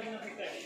ज़्यादा नहीं अफेक्ट करेगा